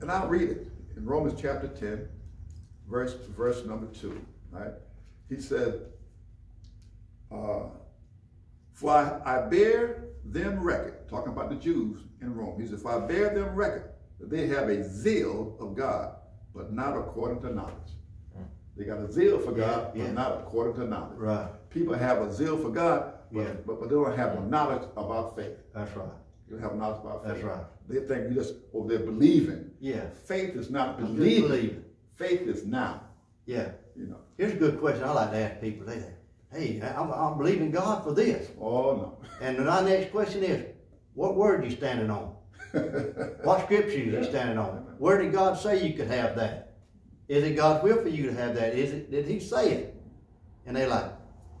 and I'll read it in Romans chapter 10, verse verse number 2, right? He said, uh, for I, I bear them record, talking about the Jews in Rome. He said, For I bear them record that they have a zeal of God, but not according to knowledge. They got a zeal for God, Yeah, yeah. but not according to knowledge. Right. People have a zeal for God, but, Yeah. but, but they don't have no knowledge about faith. That's right. They don't have knowledge about faith. That's right. They think you just oh, they're believing. Yeah. Faith is not believing. believing. Faith is now. Yeah. You know. Here's a good question I like to ask people. They say, hey, I'm, I'm believing God for this. Oh no. And then our next question is, what word are you standing on? [laughs] What scripture are you standing on? Where did God say you could have that? Is it God's will for you to have that? Is it? Did He say it? And they like,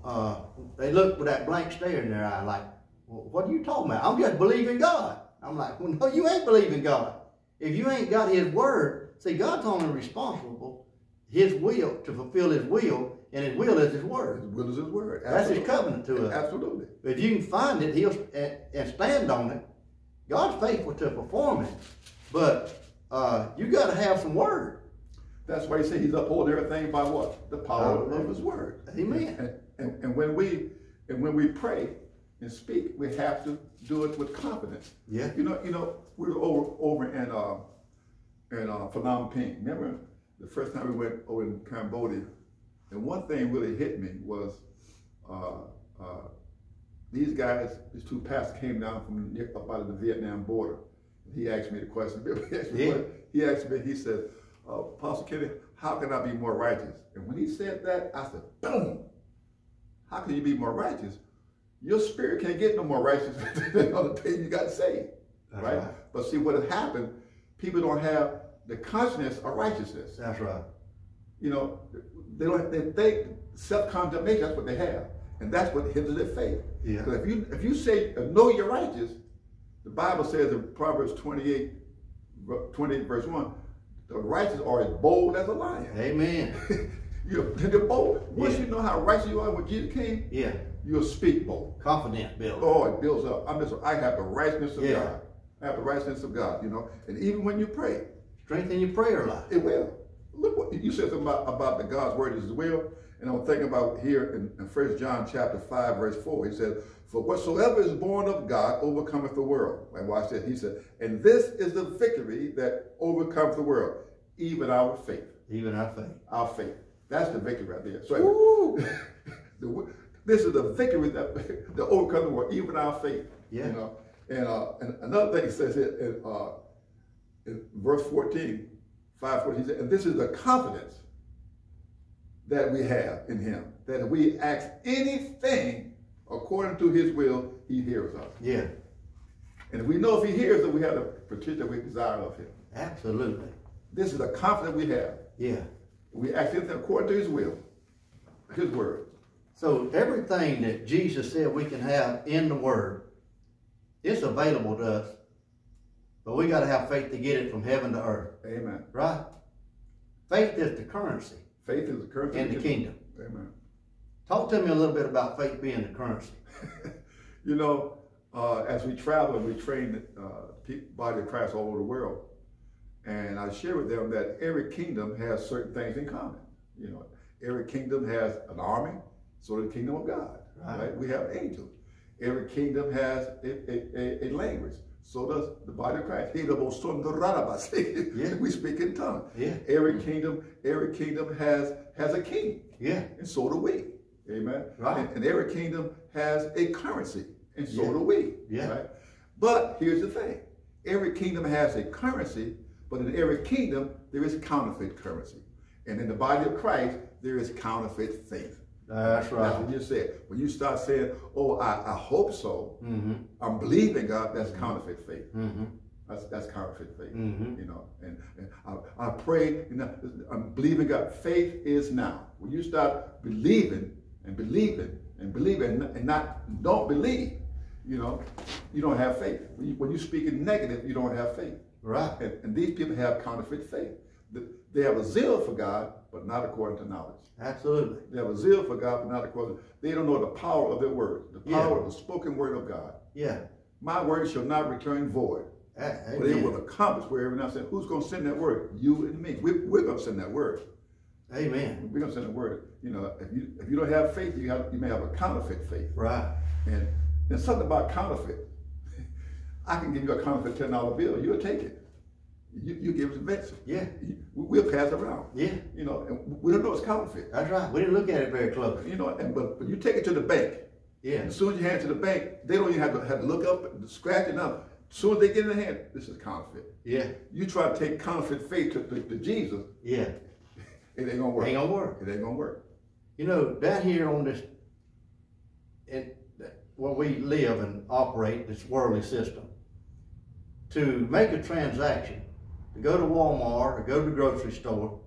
uh, they look with that blank stare in their eye, like, well, what are you talking about? I'm just believing God. I'm like, well, no, you ain't believing God. If you ain't got His word, see, God's only responsible his will, to fulfill his will, and his will is his word. His will is his word. That's his covenant to us. Absolutely. If you can find it, he'll and, and stand on it. God's faithful to perform it, but uh, you got to have some word. That's why he said he's upholding everything by what? The power Power. of his word. Amen. And, and, and when we and when we pray and speak, we have to do it with confidence. Yeah. You know, you know, we were over over in uh in uh Phnom Penh. Remember the first time we went over in Cambodia, and one thing really hit me was uh uh these guys, these two pastors came down from near, up out of the Vietnam border. He asked me the question. [laughs] He asked me, Yeah. what- he asked me, he said, uh, Apostle Kenny, how can I be more righteous? And when he said that, I said, boom. How can you be more righteous? Your spirit can't get no more righteous [laughs] than on the day you got saved. That's right? right. But see what has happened, people don't have the consciousness of righteousness. That's right. You know, they don't they think self-condemnation, that's what they have. And that's what hinders their faith. Yeah. Because if you if you say uh, know you're righteous, the Bible says in Proverbs 28, 28 verse 1, the righteous are as bold as a lion. Amen. [laughs] you're, they're bold. Once Yeah. you know how righteous you are when Jesus came, Yeah. you'll speak bold. Confidence building. Oh, it builds up. I'm just, I have the righteousness of Yeah. God. I have the righteousness of God, you know. And even when you pray, Strengthen your prayer life. it will. Look what you said something about, about the God's word as will. And I'm thinking about here in, in 1 John chapter 5, verse 4. He said, For whatsoever is born of God overcometh the world. And watch this. He said, And this is the victory that overcomes the world, even our faith. Even our faith. Our faith. That's the victory right there. So Woo! [laughs] the, this is the victory that, [laughs] that overcomes the world, even our faith. Yeah. You know. And, uh, and another thing he says here in, uh, in verse 14, 5 14, he said, and this is the confidence that we have in him, that if we ask anything according to his will, he hears us. Yeah. And if we know if he hears us, we have the that we desire of him. Absolutely. This is the confidence we have. Yeah. We ask anything according to his will, his word. So everything that Jesus said we can have in the Word, it's available to us. But we got to have faith to get it from heaven to earth, Amen. right? Faith is the currency Faith is the currency in the of kingdom. Amen. Talk to me a little bit about faith being the currency. [laughs] you know, uh, as we travel, and we train uh, body of Christ all over the world, and I share with them that every kingdom has certain things in common. You know, every kingdom has an army, so the kingdom of God. Right. Right? We have angels. Every kingdom has a, a, a, a language. So does the body of Christ. Yeah. [laughs] we speak in tongues. Yeah. Every mm. kingdom, every kingdom has has a king Yeah. and so do we. Amen. Right. And, and every kingdom has a currency, and so Yeah. do we. Yeah. Right. But here's the thing: every kingdom has a currency, but in every kingdom there is counterfeit currency, and in the body of Christ there is counterfeit faith. That's That's right. what you said. When you start saying, "Oh, I, I hope so," Mm-hmm. I'm believing God. That's counterfeit faith. Mm-hmm. That's that's counterfeit faith. Mhm. You know, and, and I, I pray. You know, I'm believing God. Faith is now. When you start believing and believing and believing and not don't believe, you know, you don't have faith. When you, when you speak in negative, you don't have faith. Right. And, and these people have counterfeit faith. They have a zeal for God, but not according to knowledge. Absolutely. They have a zeal for God, but not according. They don't know the power of their word, the Yeah. power of the spoken word of God. Yeah. My word shall not return void. A- But it will accomplish wherever now said, who's going to send that word? You and me. We, we're going to send that word. Amen. We're going to send the word. You know, if you if you don't have faith, you have you may have a counterfeit faith. Right. And there's something about counterfeit. [laughs] I can give you a counterfeit ten dollar bill. You'll take it. You, you give it to Vincent. Yeah. We'll pass it around. Yeah. You know, and we don't know it's counterfeit. That's right. We didn't look at it very closely. You know, and but, but you take it to the bank. Yeah. As soon as you hand it to the bank, they don't even have to have to look up, and scratch it up. As soon as they get in the hand, this is counterfeit. Yeah. You try to take counterfeit faith to, to, to Jesus, Yeah. [laughs] it ain't gonna work. Ain't gonna work. It ain't gonna work. You know, down here on this, in where we live and operate this worldly system, to make a transaction, to go to Walmart or go to the grocery store,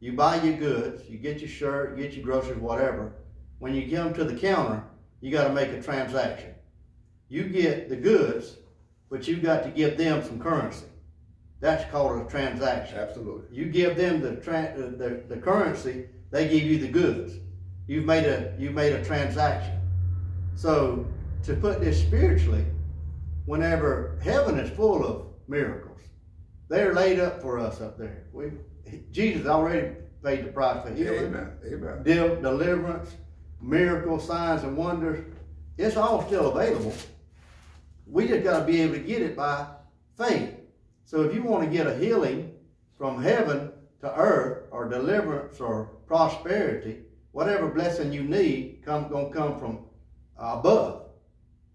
you buy your goods, you get your shirt, get your groceries, whatever. When you get them to the counter, you got to make a transaction. You get the goods, but you've got to give them some currency. That's called a transaction. Absolutely. You give them the, tra- the, the, the currency, they give you the goods. You've made a you made a transaction. So to put this spiritually, whenever heaven is full of miracles, they're laid up for us up there. We Jesus already paid the price for healing, Amen. Amen. del- deliverance, miracles, signs, and wonders. It's all still available. We just got to be able to get it by faith. So if you want to get a healing from heaven to earth, or deliverance, or prosperity, whatever blessing you need, come gonna come from above.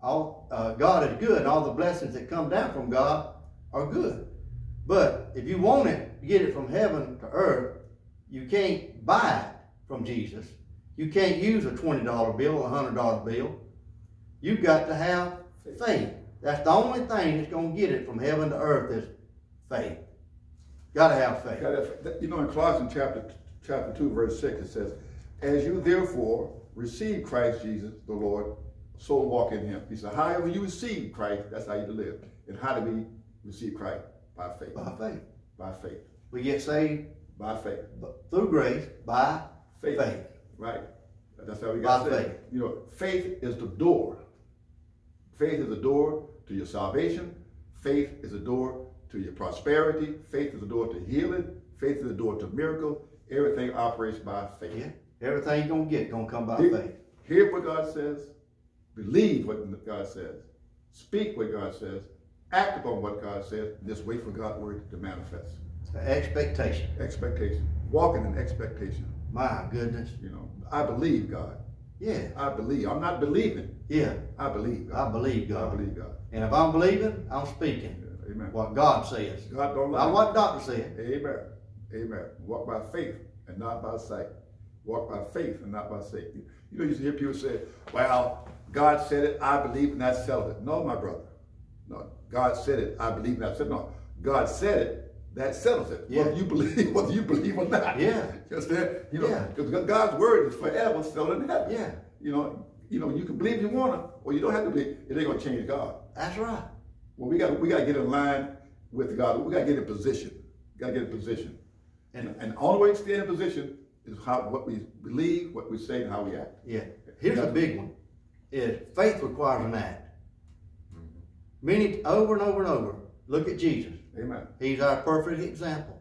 All uh, God is good, and all the blessings that come down from God are good. But if you want it, you get it from heaven to earth. You can't buy it from Jesus. You can't use a twenty dollar bill, a hundred dollar bill. You've got to have faith. That's the only thing that's gonna get it from heaven to earth is faith. Got to have faith. You know, in Colossians chapter chapter two, verse six, it says, "As you therefore receive Christ Jesus the Lord, so walk in Him." He said, "However you receive Christ, that's how you live." And how do we receive Christ? By faith. By faith. By faith. We get saved By faith. through grace by Faith. faith. Right. That's how we By got saved. faith. You know, faith is the door. Faith is the door to your salvation. Faith is a door to your prosperity. Faith is a door to healing. Faith is a door to miracle. Everything operates by faith. Yeah. Everything you're gonna get gonna come by Hear, faith. hear what God says. Believe what God says. Speak what God says. Act upon what God says. Just wait for God's word to manifest. Expectation. Expectation. Walking in expectation. My goodness. You know, I believe God. Yeah. I believe. I'm not believing. Yeah. I believe God. I believe God. I believe God. And if I'm believing, I'm speaking Yeah, Amen. what God says. God don't lie. Not what doctor said. Amen. Amen. Walk by faith and not by sight. Walk by faith and not by sight. You know, you hear people say, well, God said it, I believe, and that settles it. No, my brother. No, God said it, I believe, and I said. No, God said it, that settles it. Yeah. Whether you believe, [laughs] whether you believe or not. Yeah. You understand? You know, Yeah. because God's word is forever settled in heaven. Yeah. You know, you know, you can believe you want to, or you don't have to believe. It ain't gonna change God. That's right. Well, we got we got to get in line with God. We got to get in position. Got to get in position. And- And and the only way to stay in position is how what we believe, what we say, and how we act. Yeah. Here's a big one. Is faith requires an act. Many over and over and over. Look at Jesus. Amen. He's our perfect example.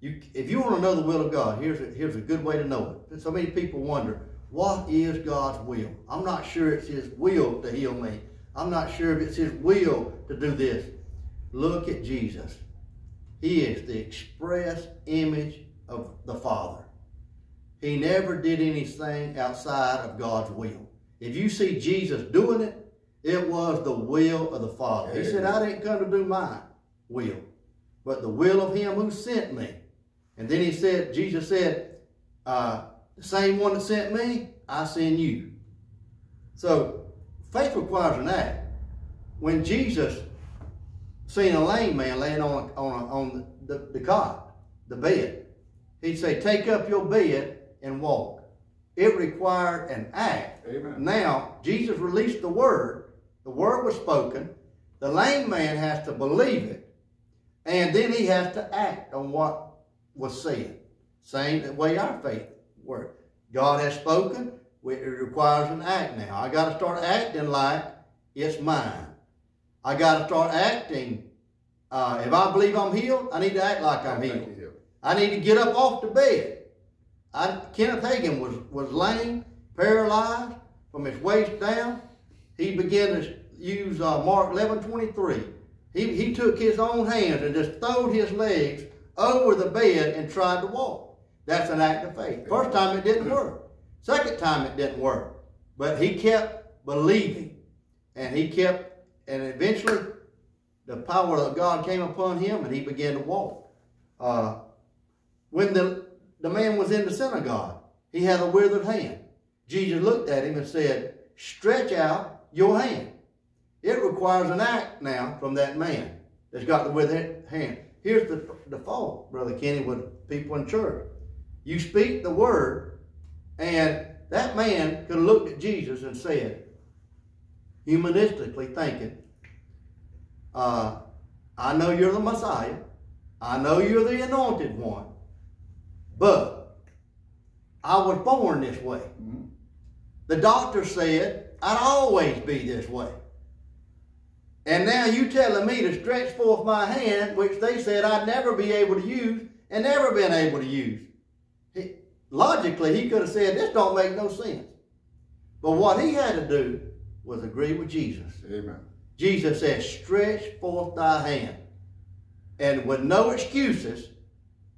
You, if you want to know the will of God, here's a, here's a good way to know it. So many people wonder, what is God's will? I'm not sure it's His will to heal me. I'm not sure if it's His will to do this. Look at Jesus. He is the express image of the Father. He never did anything outside of God's will. If you see Jesus doing it, it was the will of the Father. He said, I didn't come to do my will, but the will of him who sent me. And then he said, Jesus said, uh, the same one that sent me, I send you. So faith requires an act. When Jesus seen a lame man laying on, on, on the, the cot, the bed, he'd say, take up your bed and walk. It required an act. Amen. Now, Jesus released the word. The word was spoken. The lame man has to believe it. And then he has to act on what was said. Same way our faith works. God has spoken. It requires an act now. I got to start acting like it's mine. I got to start acting. Uh, if I believe I'm healed, I need to act like I'm healed. I need to get up off the bed. I, Kenneth Hagin was, was lame, paralyzed from his waist down. He began to use uh, Mark 11 23. He, he took his own hands and just throwed his legs over the bed and tried to walk. That's an act of faith. First time it didn't work. Second time it didn't work. But he kept believing. And he kept, and eventually the power of God came upon him and he began to walk. Uh, when the, the man was in the synagogue, he had a withered hand. Jesus looked at him and said, Stretch out your hand. It requires an act now from that man that's got the withered hand. Here's the, the fault, Brother Kenny, with people in church. You speak the word, and that man could have looked at Jesus and said, humanistically thinking, uh, I know you're the Messiah. I know you're the anointed one, but I was born this way. Mhm. The doctor said I'd always be this way. And now you telling me to stretch forth my hand, which they said I'd never be able to use and never been able to use. He, logically, he could have said, this don't make no sense. But what he had to do was agree with Jesus. Amen. Jesus said, stretch forth thy hand. And with no excuses,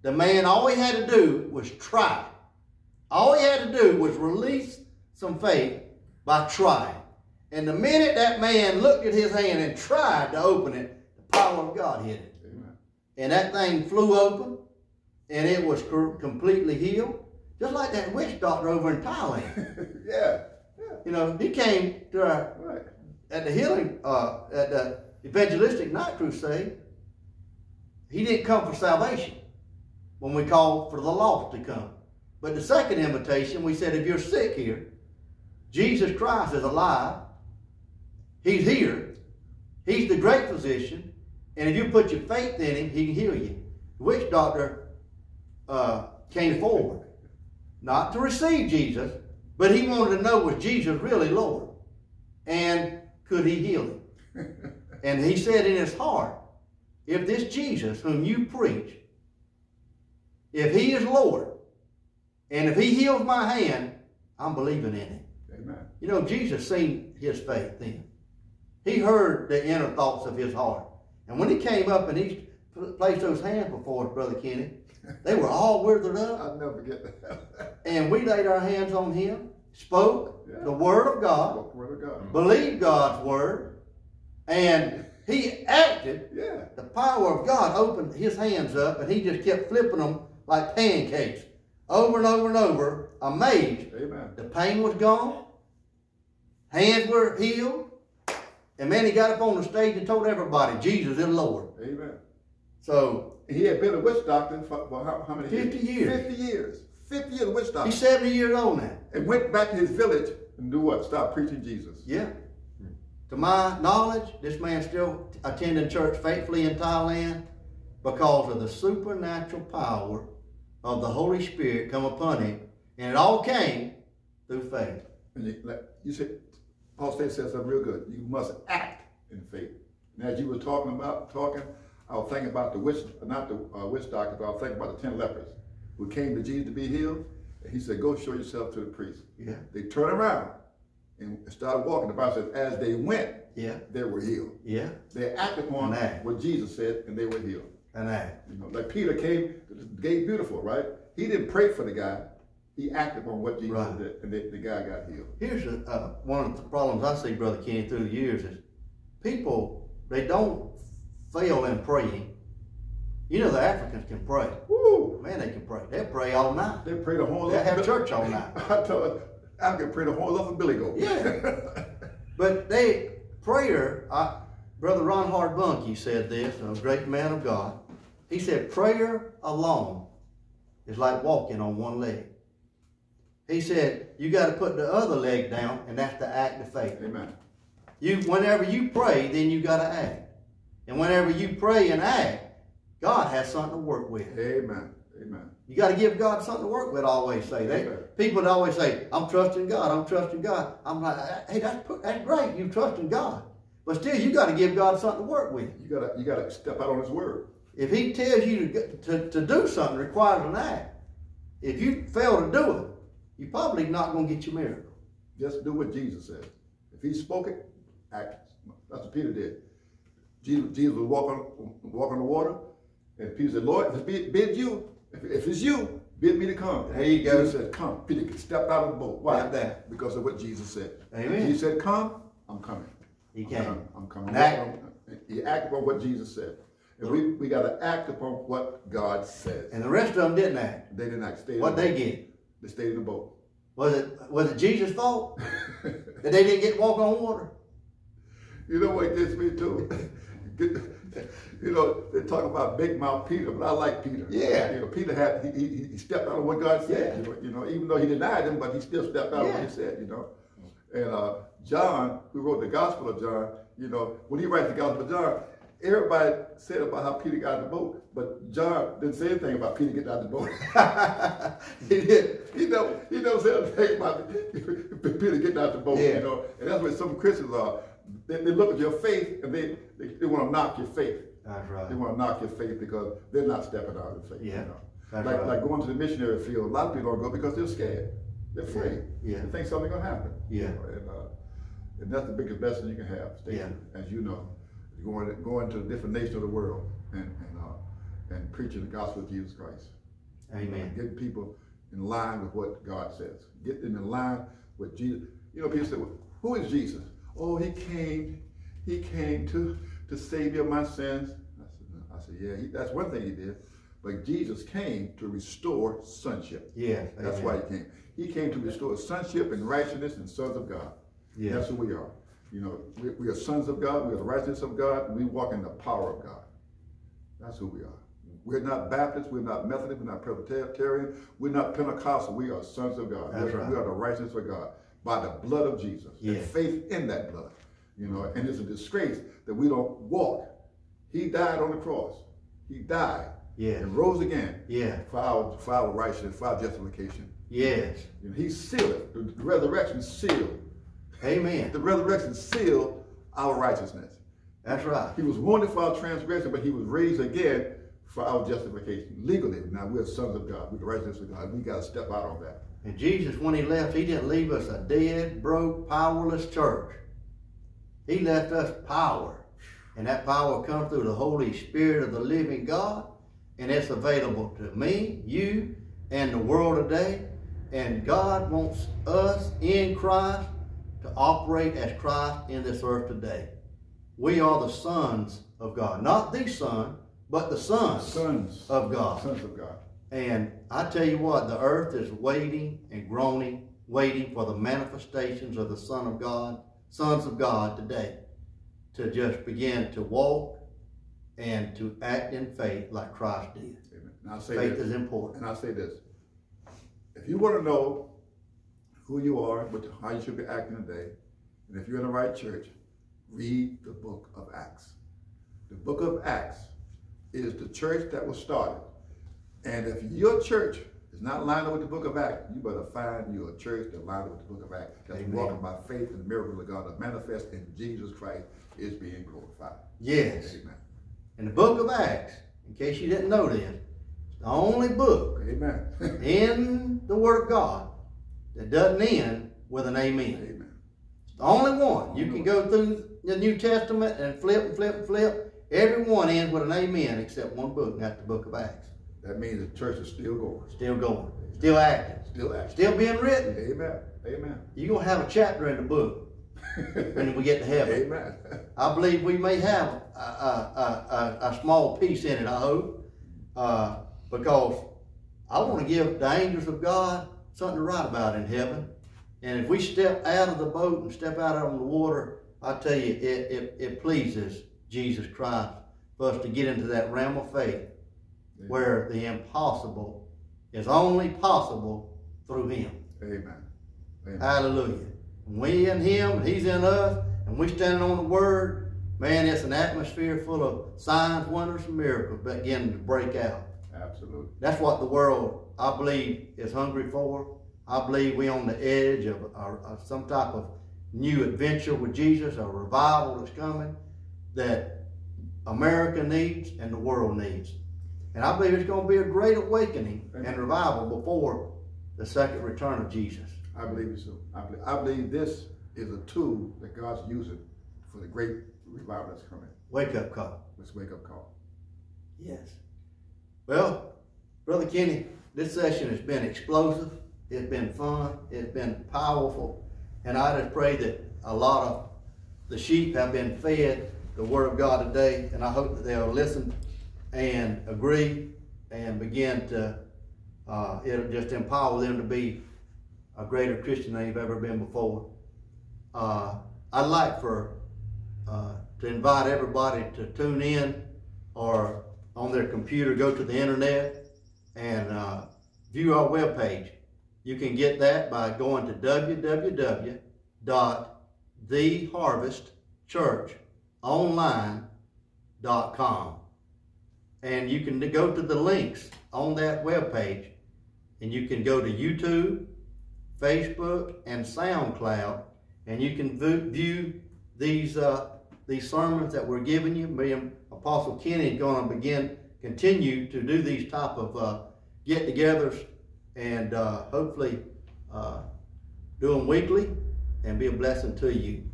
the man, all he had to do was try. All he had to do was release some faith by trying. And the minute that man looked at his hand and tried to open it, the power of God hit it. Amen. And that thing flew open, and it was completely healed. Just like that witch doctor over in Thailand. yeah. [laughs] Yeah. You know, he came to our Right. at the healing, uh, at the evangelistic night crusade, he didn't come for salvation when we called for the lost to come. But the second invitation, we said, if you're sick here, Jesus Christ is alive. He's here. He's the great physician. And if you put your faith in him, he can heal you. The witch doctor uh, came forward, not to receive Jesus, but he wanted to know was Jesus really Lord? And could he heal him? [laughs] And he said in his heart, if this Jesus whom you preach, if he is Lord, and if he heals my hand, I'm believing in him. Amen. You know, Jesus seen his faith then. He heard the inner thoughts of his heart. And when he came up and he placed those hands before us, Brother Kenny, they were all withered up. I'll never forget that. And we laid our hands on him, spoke Yeah. the word of God, Word of God. believed God's word, and he acted. Yeah. The power of God opened his hands up, and he just kept flipping them like pancakes over and over and over, amazed. Amen. The pain was gone, hands were healed, and man, he got up on the stage and told everybody, Jesus is Lord. Amen. So He had been a witch doctor for, for how, how many 50 years. 50 years. 50 years witch doctor. he's 70 years old now. and went back to his village and do what? Stop preaching Jesus. Yeah. To my knowledge, this man still attending church faithfully in Thailand because of the supernatural power of the Holy Spirit come upon him. And it all came through faith. And you, like you said, Paul State said something real good. You must act in faith. And as you were talking about talking, I was thinking about the witch, not the uh, witch doctor, but I was thinking about the ten lepers who came to Jesus to be healed. And he said, "Go show yourself to the priest." Yeah. They turned around and started walking. The Bible says, as they went, Yeah. they were healed. Yeah. They acted upon what Jesus said, and they were healed. And that. You know, like Peter came to the gate beautiful, right? He didn't pray for the guy. He acted on what Jesus Right. did, and the, the guy got healed. Here's a, uh, one of the problems I see, Brother Kenny, through the years is people, they don't fail in praying. You know, the Africans can pray. Woo! Man, they can pray. They'll pray all night. They pray a whole They have church all night. [laughs] I tell her, I can pray the whole lot for Billy Goat. Yeah. [laughs] But they, prayer, I, Brother Reinhard Bonnke said this, a great man of God. He said, prayer alone is like walking on one leg. He said, you got to put the other leg down, and that's the act of faith. Amen. You, whenever you pray, then you got to act. And whenever you pray and act, God has something to work with. Amen. Amen. You got to give God something to work with. I always say that. Amen. people that always say, "I'm trusting God. I'm trusting God." I'm like, "Hey, that's that's great. You're trusting God, but still, you got to give God something to work with. You gotta you gotta step out on His word. If He tells you to to, to do something, requires an act. If you fail to do it, you're probably not going to get your miracle. Just do what Jesus said. If He spoke it, act. That's what Peter did. Jesus, Jesus was walking walking the water, and Peter said, "Lord, if it be- bid you, if, if it's you, bid me to come." There you go. Jesus said, "Come." Peter stepped out of the boat. Why? That. Because of what Jesus said. Amen. He said, "Come." I'm coming. He I'm came. coming. I'm coming. Act. He acted upon what Jesus said. And we, we got to act upon what God says. And the rest of them didn't act. They didn't act. Stayed What they get? They stayed in the boat. Was it was it Jesus' fault [laughs] that they didn't get to walk on water? You know what gets me too? you know, they talk about big mouth Peter, but I like Peter. Yeah. You know, Peter had he, he, he stepped out of what God said. Yeah. You, know, you know, even though he denied him, but he still stepped out of what Yeah. he said. You know, and uh, John, who wrote the Gospel of John, you know, when he writes the Gospel of John, everybody said about how Peter got in the boat, but John didn't say anything about Peter getting out of the boat. [laughs] he did. He never, he never said anything about [laughs] Peter getting out the boat, Yeah. you know. And that's what some Christians are. They, they look at your faith and they, they, they want to knock your faith. That's right. They want to knock your faith because they're not stepping out in faith. Yeah, You know? that's like, right. like going to the missionary field, a lot of people don't go because they're scared. They're afraid. Yeah. They think something's going to happen. Yeah. You know, and, uh, and that's the biggest blessing you can have, Stacy, Yeah. as you know, going going to a different nation of the world and and, uh, and preaching the gospel of Jesus Christ. Amen. Getting people in line with what God says. Get them in line with Jesus. You know, people say, well, "Who is Jesus?" Oh, he came. He came to to save you of my sins. I said, no. I said yeah, he, that's one thing he did. But Jesus came to restore sonship. Yeah. That's amen. why he came. He came to restore sonship and righteousness and sons of God. Yes. That's who we are. You know, we, we are sons of God. We are the righteousness of God. We walk in the power of God. That's who we are. We're not Baptist. We're not Methodist. We're not Presbyterian. We're not Pentecostal. We are sons of God. That's We're- right. We are the righteousness of God by the blood of Jesus Yeah. and faith in that blood. You know, and it's a disgrace that we don't walk. He died on the cross. He died Yes. and rose again Yeah. for our, for our righteousness, for our justification. Yes. And he sealed it. The resurrection sealed. Amen. The resurrection sealed our righteousness. That's right. He was wounded for our transgression, but he was raised again for our justification. Legally, now we're sons of God. We're the righteousness of God. We got to step out on that. And Jesus, when he left, he didn't leave us a dead, broke, powerless church. He left us power. And that power comes through the Holy Spirit of the living God. And it's available to me, you, and the world today. And God wants us in Christ to operate as Christ in this earth today. We are the sons of God. Not the son, but the sons Sons of God. Sons of God. And I tell you what, the earth is waiting and groaning, waiting for the manifestations of the Son of God, sons of God today, to just begin to walk and to act in faith like Christ did. Amen. And I'll say Faith this. is important. And I'll say this. If you want to know who you are, what, how you should be acting today, and if you're in the right church, read the book of Acts. The book of Acts is the church that was started. And if your church is not lined up with the book of Acts, you better find you a church that lined up with the book of Acts. That's Amen. walking by faith and the miracle of God that manifest in Jesus Christ is being glorified. Yes. Amen. And the book of Acts, in case you didn't know this, the only book Amen. [laughs] in the Word of God that doesn't end with an amen. Amen. It's the only one. You can go through the New Testament and flip and flip and flip. Every one ends with an amen except one book, and that's the book of Acts. That means the church is still going. Still going. Still acting. Still acting. Still being written. Amen. Amen. You're going to have a chapter in the book when we get to heaven. [laughs] Amen. I believe we may have a, a, a, a small piece in it, I hope, uh, because I want to give the angels of God something to write about in heaven. And if we step out of the boat and step out on the water, I tell you, it, it, it pleases Jesus Christ for us to get into that realm of faith where the impossible is only possible through Him. Amen. Amen. Hallelujah. And we in him, and he's in us, and we standing on the word, man, it's an atmosphere full of signs, wonders, and miracles beginning to break out. Absolutely. That's what the world, I believe, is hungry for. I believe we're on the edge of, of- of some type of new adventure with Jesus, a revival that's coming that America needs and the world needs. And I believe it's going to be a great awakening and revival before the second return of Jesus. I believe so. I believe, I believe this is a tool that God's using for the great revival that's coming. Wake up call. Let's wake up call. Yes. Well, Brother Kenny, this session has been explosive. It's been fun. It's been powerful. And I just pray that a lot of the sheep have been fed the Word of God today. And I hope that they'll listen and agree and begin to, uh, it'll just empower them to be a greater Christian than they've ever been before. Uh, I'd like for uh, to invite everybody to tune in or on their computer go to the internet and uh, view our webpage. You can get that by going to www.theharvestchurchonline.com And you can go to the links on that webpage and you can go to YouTube, Facebook, and SoundCloud, and you can view these uh, these sermons that we're giving you. Me and Apostle Kenny is going to begin continue to do these type of uh, get-togethers and uh, hopefully uh, do them weekly and be a blessing to you,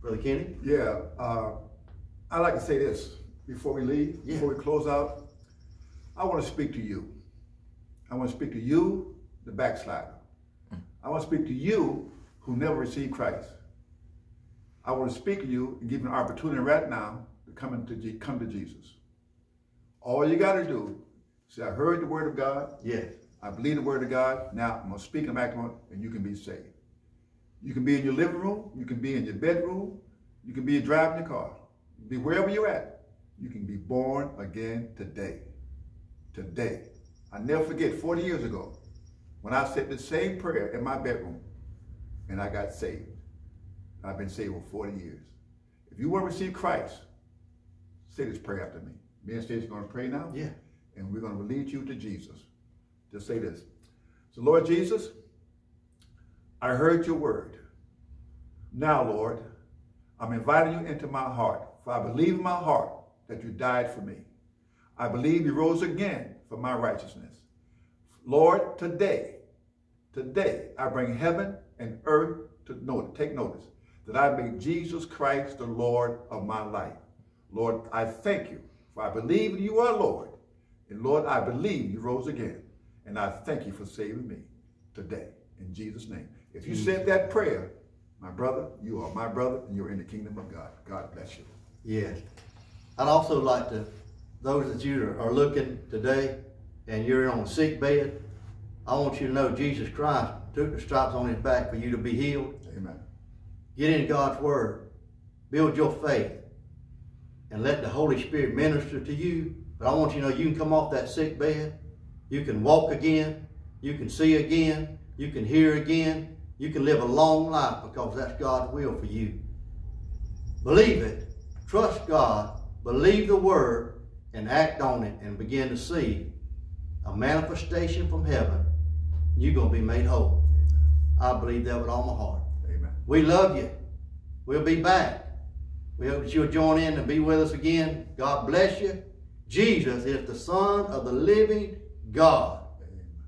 Brother Kenny. Yeah, uh, I'd like to say this before we leave, yeah. before we close out. I want to speak to you. I want to speak to you, the backslider. I want to speak to you who never received Christ. I want to speak to you and give you an opportunity right now to come into come to Jesus. All you got to do say, I heard the word of God. Yes. I believe the word of God. Now I'm going to speak and act on it, and you can be saved. You can be in your living room. You can be in your bedroom. You can be driving your car. Be wherever you're at. You can be born again today. Today. I never forget 40 years ago when I said the same prayer in my bedroom and I got saved. I've been saved for 40 years. If you want to receive Christ, say this prayer after me. Me and Stacy are going to pray now. Yeah. And we're going to lead you to Jesus. Just say this. So, Lord Jesus, I heard your word. Now, Lord, I'm inviting you into my heart, for I believe in my heart that you died for me. I believe you rose again for my righteousness. Lord, today, today, I bring heaven and earth to notice, take notice that I make Jesus Christ the Lord of my life. Lord, I thank you, for I believe that you are Lord. And Lord, I believe you rose again. And I thank you for saving me today. In Jesus' name. If you said that prayer, my brother, you are my brother, and you're in the kingdom of God. God bless you. Yes. I'd also like to, those that you are looking today and you're on a sick bed, I want you to know Jesus Christ took the stripes on his back for you to be healed. Amen. Get in God's word. Build your faith. And let the Holy Spirit minister to you. But I want you to know you can come off that sick bed. You can walk again. You can see again. You can hear again. You can live a long life because that's God's will for you. Believe it. Trust God. Believe the word and act on it and begin to see a manifestation from heaven. You're going to be made whole. I believe that with all my heart. Amen. We love you. We'll be back. We hope that you'll join in and be with us again. God bless you. Jesus is the Son of the living God.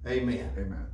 Amen. Amen.